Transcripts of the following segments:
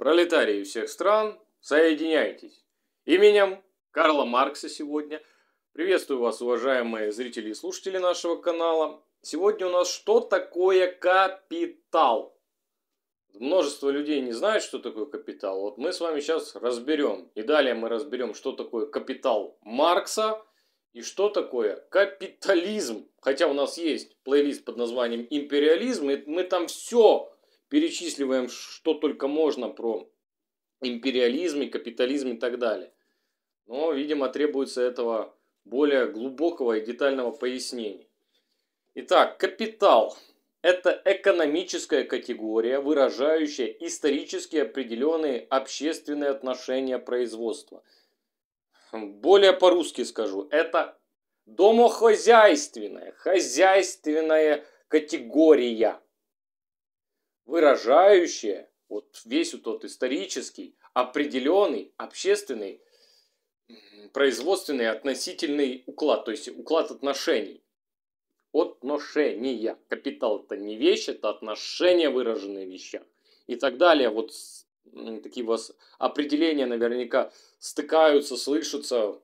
Пролетарии всех стран, соединяйтесь. Именем Карла Маркса сегодня. Приветствую вас, уважаемые зрители и слушатели нашего канала. Сегодня у нас что такое капитал? Множество людей не знают, что такое капитал. Вот мы с вами сейчас разберем. И далее мы разберем, что такое капитал Маркса и что такое капитализм. Хотя у нас есть плейлист под названием империализм, и мы там все перечисливаем, что только можно про империализм и капитализм и так далее. Но, видимо, требуется этого более глубокого и детального пояснения. Итак, капитал – это экономическая категория, выражающая исторически определенные общественные отношения производства. Более по-русски скажу, это домохозяйственная, хозяйственная категория – выражающее вот весь вот тот исторический, определенный, общественный, производственный, относительный уклад, то есть уклад отношений. Отношения. Капитал это не вещь, это отношения, выраженные в вещах. И так далее. Вот такие у вас определения наверняка стыкаются, слышатся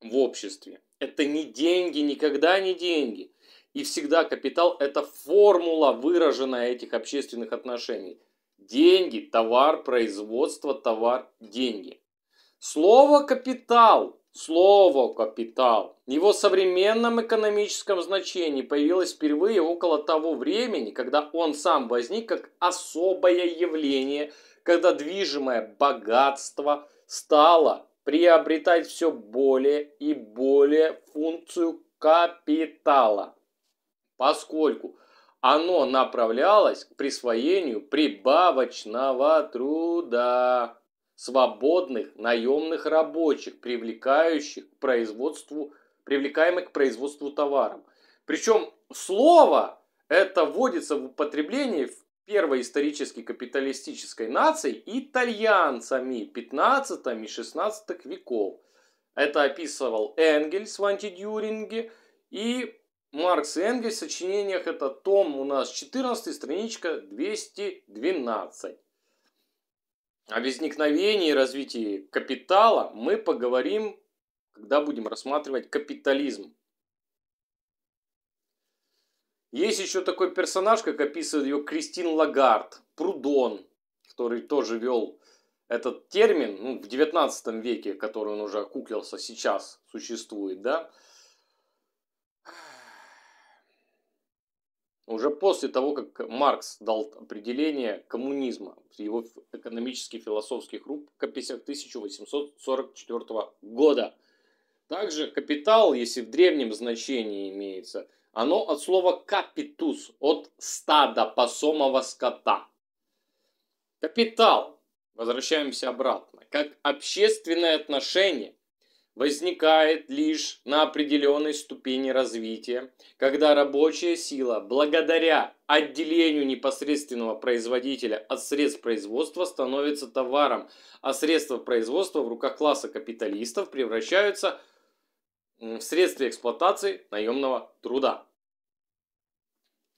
в обществе. Это не деньги, никогда не деньги. И всегда капитал – это формула, выраженная этих общественных отношений. Деньги, товар, производство, товар, деньги. Слово «капитал», слово «капитал» в его современном экономическом значении появилось впервые около того времени, когда он сам возник как особое явление, когда движимое богатство стало приобретать все более и более функцию капитала поскольку оно направлялось к присвоению прибавочного труда свободных наемных рабочих, привлекающих к производству, привлекаемых к производству товаров. Причем слово это вводится в употребление в первой исторически капиталистической нации итальянцами 15 и 16 веков. Это описывал Энгельс в антидюринге и Маркс и Энгельс в сочинениях, это том у нас 14, страничка 212. О возникновении и развитии капитала мы поговорим, когда будем рассматривать капитализм. Есть еще такой персонаж, как описывает ее Кристин Лагард, Прудон, который тоже вел этот термин ну, в 19 веке, который он уже окуклился, сейчас существует, да, уже после того, как Маркс дал определение коммунизма в его экономических философских рукописях 1844 года. Также капитал, если в древнем значении имеется, оно от слова капитус, от стада посомого скота. Капитал, возвращаемся обратно, как общественное отношение возникает лишь на определенной ступени развития, когда рабочая сила, благодаря отделению непосредственного производителя от средств производства, становится товаром, а средства производства в руках класса капиталистов превращаются в средства эксплуатации наемного труда.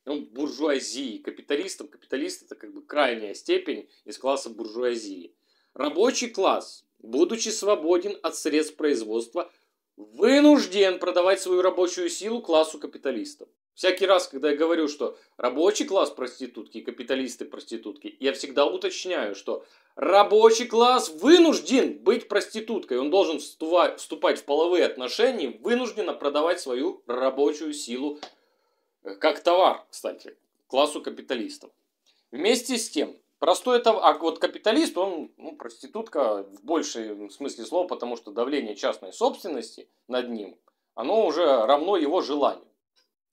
Ну, буржуазии, капиталистов, капиталист это как бы крайняя степень из класса буржуазии. Рабочий класс будучи свободен от средств производства, вынужден продавать свою рабочую силу классу капиталистов. Всякий раз, когда я говорю, что рабочий класс проститутки и капиталисты проститутки, я всегда уточняю, что рабочий класс вынужден быть проституткой. Он должен вступать в половые отношения, вынужденно продавать свою рабочую силу э, как товар, кстати, классу капиталистов. Вместе с тем, Простой это, а вот капиталист, он ну, проститутка в большем смысле слова, потому что давление частной собственности над ним, оно уже равно его желанию.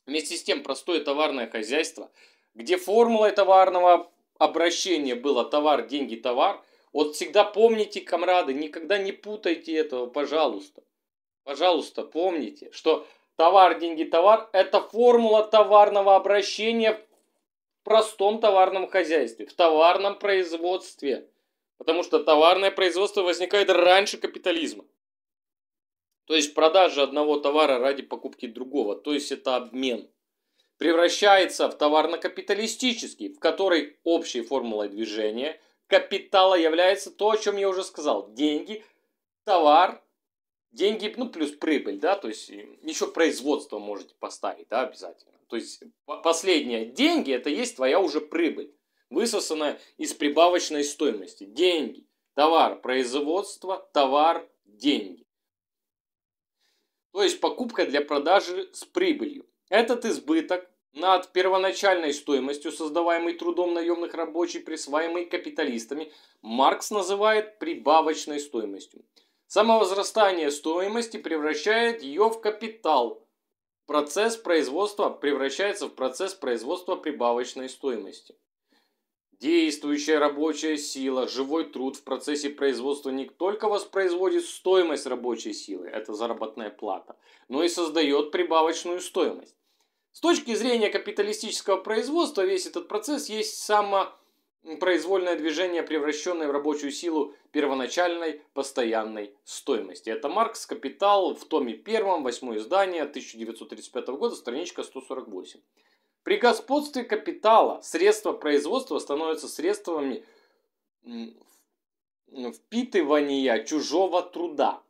Вместе с тем, простое товарное хозяйство, где формулой товарного обращения было товар, деньги, товар, вот всегда помните, комрады, никогда не путайте этого, пожалуйста. Пожалуйста, помните, что товар, деньги, товар – это формула товарного обращения простом товарном хозяйстве, в товарном производстве. Потому что товарное производство возникает раньше капитализма. То есть продажа одного товара ради покупки другого, то есть это обмен, превращается в товарно-капиталистический, в который общей формулой движения капитала является то, о чем я уже сказал. Деньги, товар, деньги, ну, плюс прибыль, да, то есть еще производство можете поставить, да, обязательно. То есть последнее, деньги, это есть твоя уже прибыль, высосанная из прибавочной стоимости. Деньги, товар, производство, товар, деньги. То есть покупка для продажи с прибылью. Этот избыток над первоначальной стоимостью, создаваемой трудом наемных рабочих, присваиваемой капиталистами, Маркс называет прибавочной стоимостью. Самовозрастание стоимости превращает ее в капитал. Процесс производства превращается в процесс производства прибавочной стоимости. Действующая рабочая сила, живой труд в процессе производства не только воспроизводит стоимость рабочей силы, это заработная плата, но и создает прибавочную стоимость. С точки зрения капиталистического производства весь этот процесс есть само произвольное движение, превращенное в рабочую силу первоначальной постоянной стоимости. Это Маркс «Капитал» в томе первом, восьмое издание 1935 года, страничка 148. При господстве капитала средства производства становятся средствами впитывания чужого труда.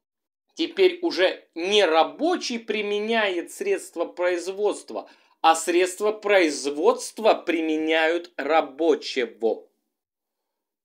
Теперь уже не рабочий применяет средства производства, а средства производства применяют рабочего.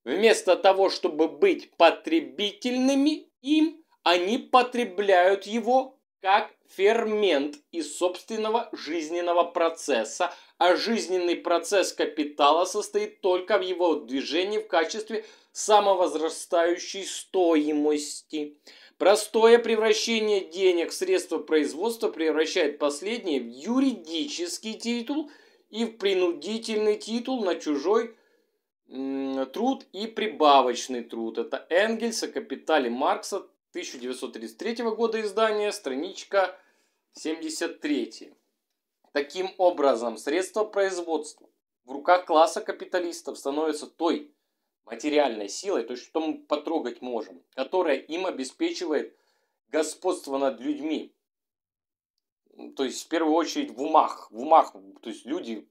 Вместо того, чтобы быть потребительными им, они потребляют его как фермент из собственного жизненного процесса, а жизненный процесс капитала состоит только в его движении в качестве самовозрастающей стоимости. Простое превращение денег в средства производства превращает последнее в юридический титул и в принудительный титул на чужой труд и прибавочный труд. Это Энгельс о Маркса 1933 года издания, страничка 73. Таким образом, средства производства в руках класса капиталистов становятся той материальной силой, то есть что мы потрогать можем, которая им обеспечивает господство над людьми. То есть в первую очередь в умах, в умах, то есть люди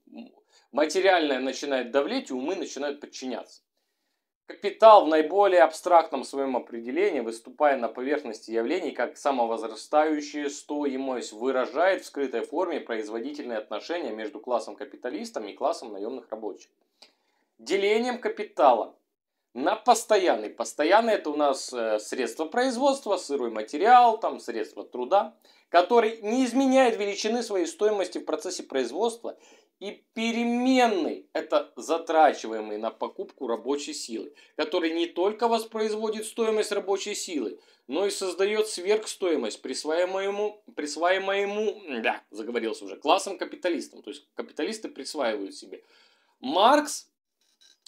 материальное начинает давлеть, и умы начинают подчиняться. Капитал в наиболее абстрактном своем определении, выступая на поверхности явлений как самовозрастающая стоимость, выражает в скрытой форме производительные отношения между классом капиталистов и классом наемных рабочих. Делением капитала на постоянный. Постоянный это у нас э, средства производства, сырой материал, там средства труда, который не изменяет величины своей стоимости в процессе производства и переменный – это затрачиваемый на покупку рабочей силы, который не только воспроизводит стоимость рабочей силы, но и создает сверхстоимость, присваиваемую, присваиваемую да, заговорился уже, классом капиталистам. То есть капиталисты присваивают себе. Маркс,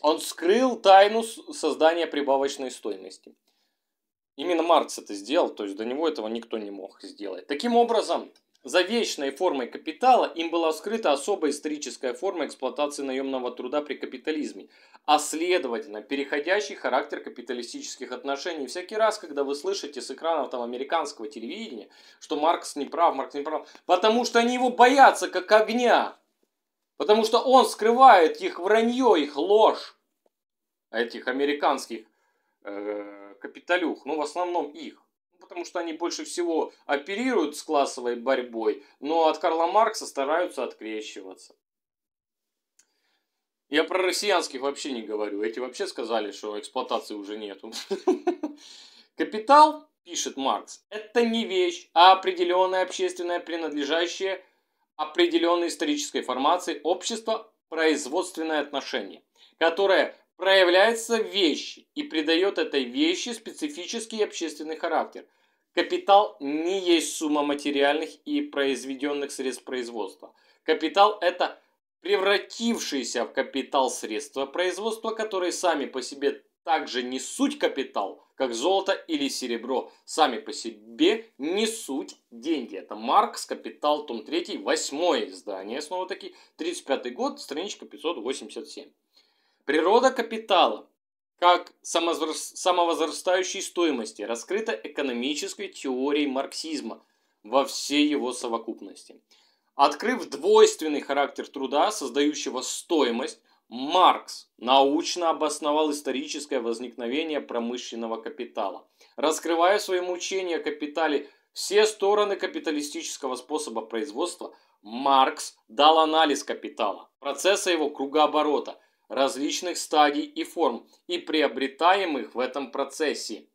он скрыл тайну создания прибавочной стоимости. Именно Маркс это сделал, то есть до него этого никто не мог сделать. Таким образом, за вечной формой капитала им была скрыта особая историческая форма эксплуатации наемного труда при капитализме, а следовательно, переходящий характер капиталистических отношений. Всякий раз, когда вы слышите с экранов там, американского телевидения, что Маркс не прав, Маркс не прав, потому что они его боятся как огня, потому что он скрывает их вранье, их ложь, этих американских э, капиталюх, ну в основном их потому что они больше всего оперируют с классовой борьбой, но от Карла Маркса стараются открещиваться. Я про россиянских вообще не говорю. Эти вообще сказали, что эксплуатации уже нету. Капитал, пишет Маркс, это не вещь, а определенная общественная принадлежащая определенной исторической формации общества производственное отношение, которое проявляется в вещи и придает этой вещи специфический общественный характер. Капитал не есть сумма материальных и произведенных средств производства. Капитал – это превратившиеся в капитал средства производства, которые сами по себе также не суть капитал, как золото или серебро, сами по себе не суть деньги. Это Маркс, Капитал, том 3, восьмое издание, снова таки, 35 год, страничка 587. Природа капитала как самовозрастающей стоимости раскрыта экономической теорией марксизма во всей его совокупности. Открыв двойственный характер труда, создающего стоимость, Маркс научно обосновал историческое возникновение промышленного капитала, раскрывая в своем учении о капитале все стороны капиталистического способа производства, Маркс дал анализ капитала, процесса его кругооборота, различных стадий и форм и приобретаемых в этом процессе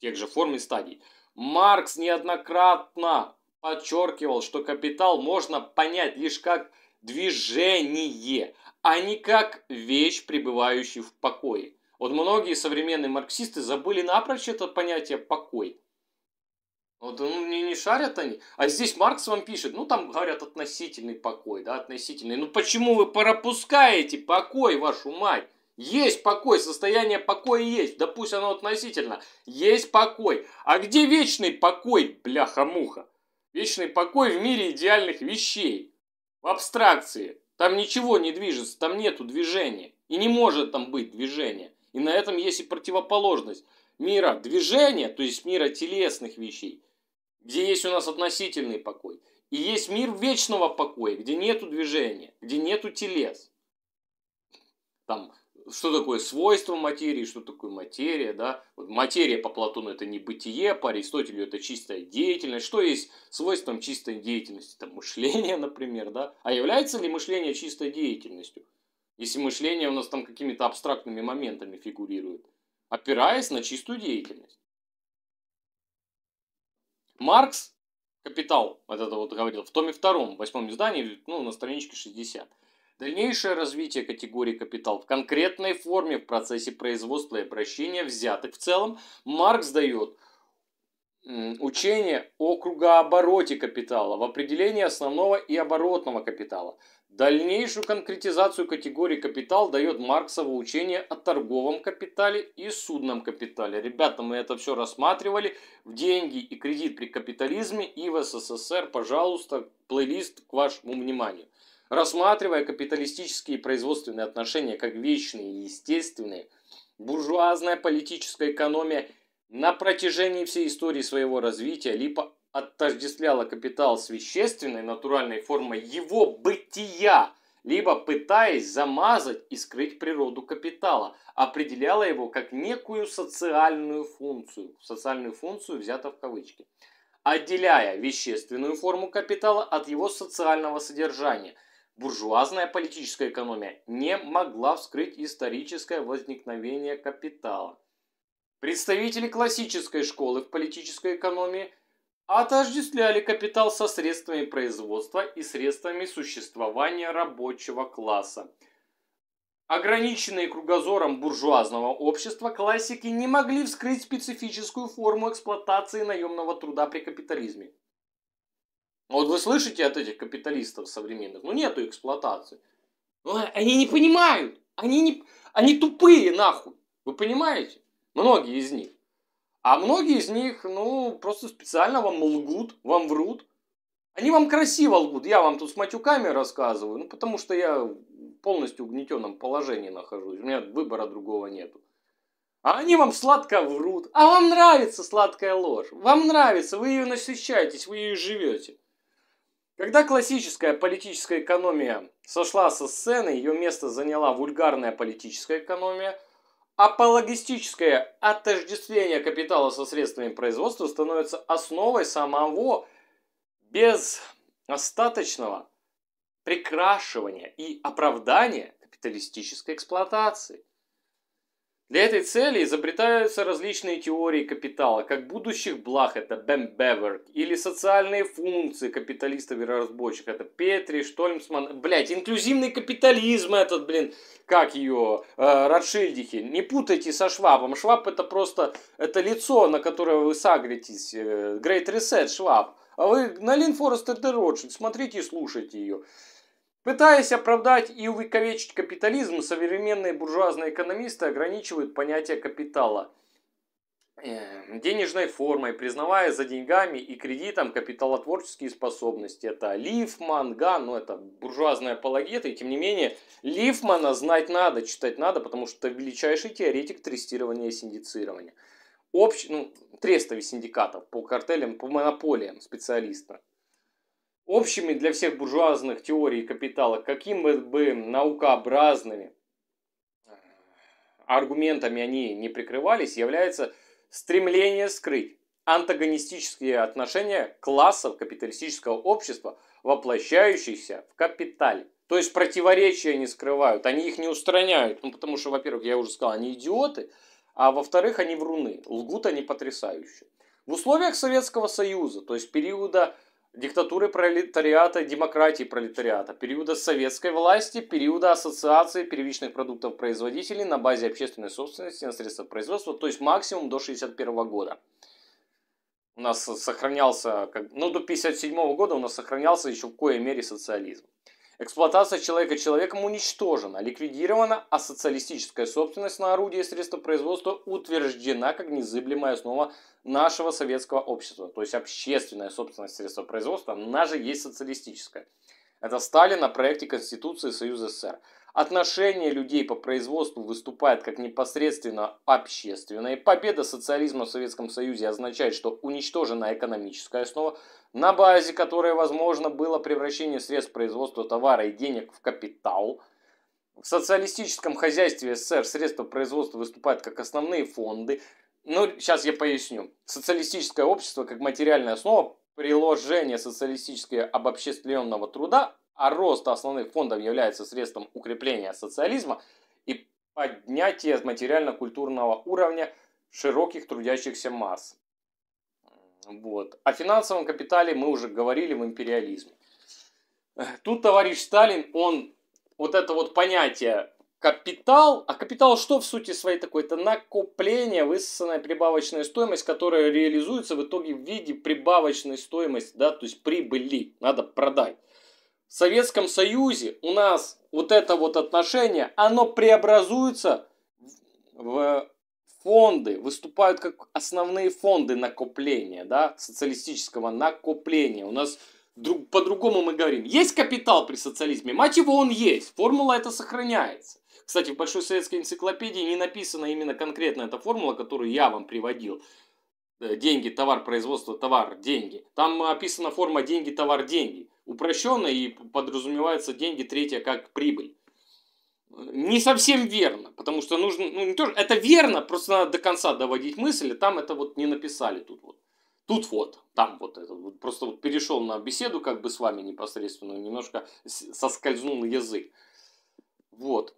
тех же форм и стадий. Маркс неоднократно подчеркивал, что капитал можно понять лишь как движение, а не как вещь, пребывающая в покое. Вот многие современные марксисты забыли напрочь это понятие покой. Вот ну, не, не шарят они. А здесь Маркс вам пишет, ну там говорят относительный покой, да, относительный. Ну почему вы пропускаете покой, вашу мать? Есть покой, состояние покоя есть, да пусть оно относительно. Есть покой. А где вечный покой, бляха-муха? Вечный покой в мире идеальных вещей. В абстракции. Там ничего не движется, там нету движения. И не может там быть движения. И на этом есть и противоположность мира движения, то есть мира телесных вещей, где есть у нас относительный покой. И есть мир вечного покоя, где нету движения, где нету телес. Там что такое свойство материи, что такое материя, да. Вот материя по Платону это не бытие, по Аристотелю это чистая деятельность. Что есть свойством чистой деятельности? Это мышление, например, да. А является ли мышление чистой деятельностью? Если мышление у нас там какими-то абстрактными моментами фигурирует, опираясь на чистую деятельность. Маркс, капитал, вот это вот говорил, в томе втором, восьмом издании, ну, на страничке 60. Дальнейшее развитие категории капитал в конкретной форме в процессе производства и обращения взятых в целом Маркс дает учение о кругообороте капитала в определении основного и оборотного капитала. Дальнейшую конкретизацию категории капитал дает Марксово учение о торговом капитале и судном капитале. Ребята, мы это все рассматривали в деньги и кредит при капитализме и в СССР. Пожалуйста, плейлист к вашему вниманию. Рассматривая капиталистические и производственные отношения как вечные и естественные, буржуазная политическая экономия на протяжении всей истории своего развития либо отождествляла капитал с вещественной натуральной формой его бытия, либо пытаясь замазать и скрыть природу капитала, определяла его как некую социальную функцию, социальную функцию взята в кавычки, отделяя вещественную форму капитала от его социального содержания – буржуазная политическая экономия не могла вскрыть историческое возникновение капитала. Представители классической школы в политической экономии отождествляли капитал со средствами производства и средствами существования рабочего класса. Ограниченные кругозором буржуазного общества, классики не могли вскрыть специфическую форму эксплуатации наемного труда при капитализме. Вот вы слышите от этих капиталистов современных, ну нету эксплуатации. Ну, они не понимают, они, не, они тупые нахуй, вы понимаете? Многие из них. А многие из них, ну, просто специально вам лгут, вам врут. Они вам красиво лгут. Я вам тут с матюками рассказываю, ну, потому что я полностью в угнетенном положении нахожусь. У меня выбора другого нету. А они вам сладко врут. А вам нравится сладкая ложь. Вам нравится, вы ее насыщаетесь, вы ее живете. Когда классическая политическая экономия сошла со сцены, ее место заняла вульгарная политическая экономия, апологистическое отождествление капитала со средствами производства становится основой самого безостаточного прикрашивания и оправдания капиталистической эксплуатации. Для этой цели изобретаются различные теории капитала, как будущих благ, это Бэм Беверк, или социальные функции капиталистов и разбойщиков, это Петри, Штольмсман, блять, инклюзивный капитализм этот, блин, как ее, э, Ротшильдихи, не путайте со Швабом, Шваб это просто, это лицо, на которое вы сагритесь, э, Great Reset Шваб, а вы на Лин Форестер Ротшильд, смотрите и слушайте ее. Пытаясь оправдать и увековечить капитализм, современные буржуазные экономисты ограничивают понятие капитала э, денежной формой, признавая за деньгами и кредитом капиталотворческие способности. Это Лифман, Ган, ну это буржуазные апологеты, и тем не менее Лифмана знать надо, читать надо, потому что это величайший теоретик тестирования и синдицирования. Общ, ну, трестовый синдикатов по картелям, по монополиям специалиста общими для всех буржуазных теорий капитала, какими бы наукообразными аргументами они не прикрывались, является стремление скрыть антагонистические отношения классов капиталистического общества, воплощающихся в капитале. То есть противоречия не скрывают, они их не устраняют. Ну, потому что, во-первых, я уже сказал, они идиоты, а во-вторых, они вруны. Лгут они потрясающе. В условиях Советского Союза, то есть периода диктатуры пролетариата, демократии пролетариата, периода советской власти, периода ассоциации первичных продуктов производителей на базе общественной собственности на средства производства, то есть максимум до 1961 года. У нас сохранялся, ну до 1957 года у нас сохранялся еще в коей мере социализм. Эксплуатация человека человеком уничтожена, ликвидирована, а социалистическая собственность на орудия и средства производства утверждена как незыблемая основа нашего советского общества. То есть общественная собственность средства производства, она же есть социалистическая. Это Сталин на проекте Конституции Союза СССР. Отношение людей по производству выступает как непосредственно общественное. Победа социализма в Советском Союзе означает, что уничтожена экономическая основа, на базе которой возможно было превращение средств производства товара и денег в капитал. В социалистическом хозяйстве СССР средства производства выступают как основные фонды. Ну, сейчас я поясню. Социалистическое общество как материальная основа приложение социалистически обобществленного труда а рост основных фондов является средством укрепления социализма и поднятия материально-культурного уровня широких трудящихся масс. Вот. О финансовом капитале мы уже говорили в империализме. Тут товарищ Сталин, он вот это вот понятие капитал, а капитал что в сути своей такое? Это накопление, высосанная прибавочная стоимость, которая реализуется в итоге в виде прибавочной стоимости, да, то есть прибыли, надо продать. В Советском Союзе у нас вот это вот отношение, оно преобразуется в фонды, выступают как основные фонды накопления, да, социалистического накопления. У нас друг, по-другому мы говорим. Есть капитал при социализме, мать его, он есть. Формула эта сохраняется. Кстати, в Большой советской энциклопедии не написана именно конкретно эта формула, которую я вам приводил. Э, деньги, товар, производство, товар, деньги. Там описана форма деньги, товар, деньги упрощенно и подразумевается деньги третья как прибыль. Не совсем верно, потому что нужно, ну не тоже, это верно, просто надо до конца доводить мысль, там это вот не написали тут вот. Тут вот, там вот это, вот, просто вот перешел на беседу как бы с вами непосредственно, немножко соскользнул язык. Вот.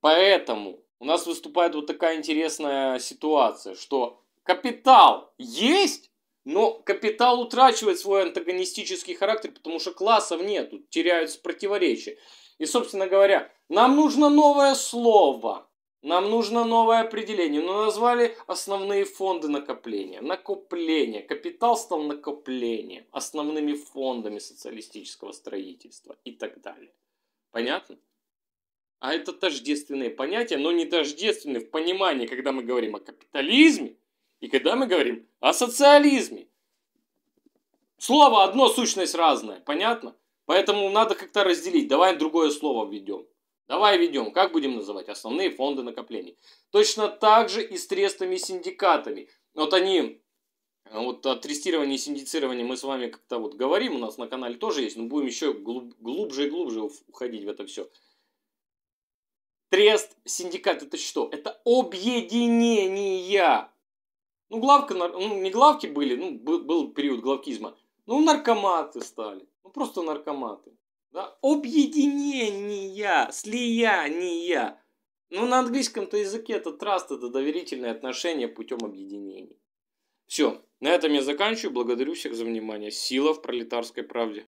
Поэтому у нас выступает вот такая интересная ситуация, что капитал есть, но капитал утрачивает свой антагонистический характер, потому что классов нету, теряются противоречия. И, собственно говоря, нам нужно новое слово, нам нужно новое определение. Но назвали основные фонды накопления. Накопление. Капитал стал накоплением, основными фондами социалистического строительства и так далее. Понятно? А это тождественные понятия, но не тождественные в понимании, когда мы говорим о капитализме, и когда мы говорим о социализме, слово одно, сущность разная, понятно? Поэтому надо как-то разделить. Давай другое слово введем. Давай введем. Как будем называть? Основные фонды накоплений. Точно так же и с трестами синдикатами. Вот они, вот о трестировании и синдицировании мы с вами как-то вот говорим, у нас на канале тоже есть, но будем еще глуб, глубже и глубже уходить в это все. Трест, синдикат это что? Это объединение ну, главка, ну, не главки были, ну, был, был период главкизма. Ну, наркоматы стали. Ну, просто наркоматы. Да? Объединения, слияния. Ну, на английском-то языке это траст, это доверительные отношения путем объединений. Все, на этом я заканчиваю. Благодарю всех за внимание. Сила в пролетарской правде.